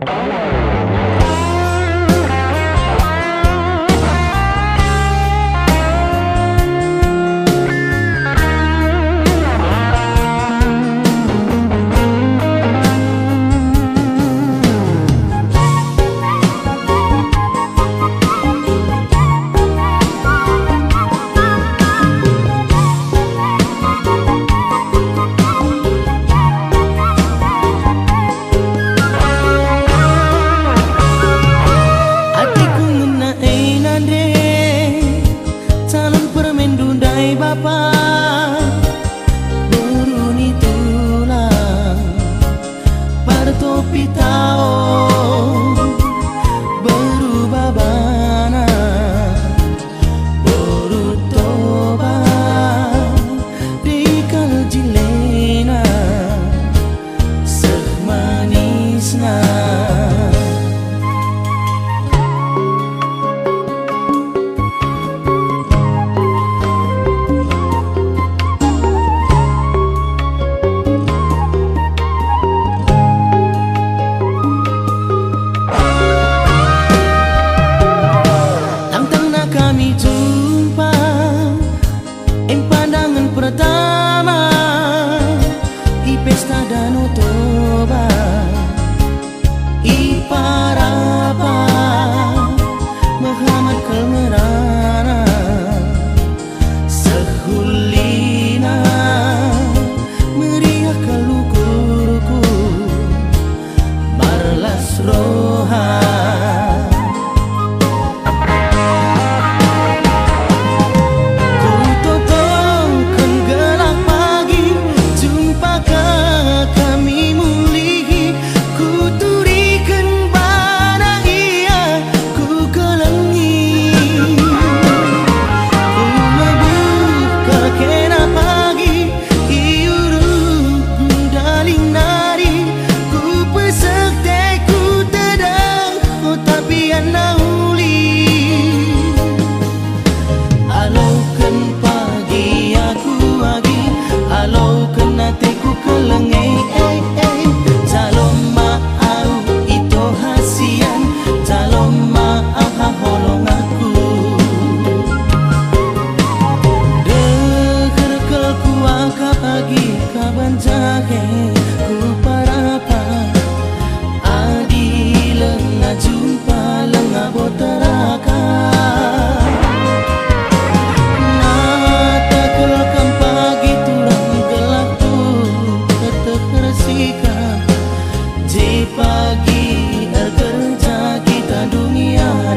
Thank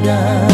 nada.